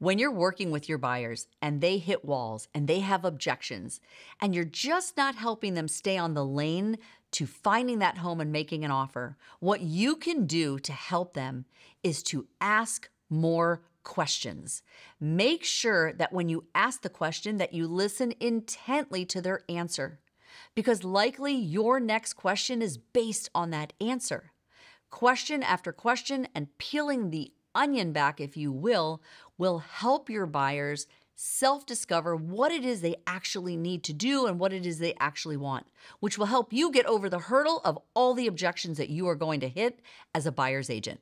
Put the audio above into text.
When you're working with your buyers and they hit walls and they have objections, and you're just not helping them stay on the lane to finding that home and making an offer, what you can do to help them is to ask more questions. Make sure that when you ask the question that you listen intently to their answer because likely your next question is based on that answer. Question after question and peeling the onion back if you will will help your buyers self discover what it is they actually need to do and what it is they actually want, which will help you get over the hurdle of all the objections that you are going to hit as a buyer's agent.